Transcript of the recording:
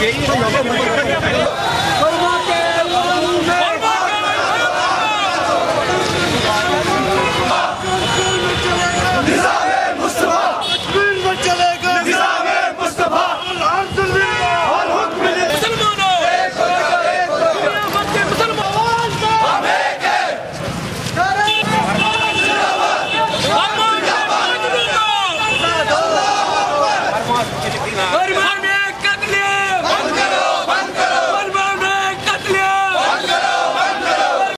点一首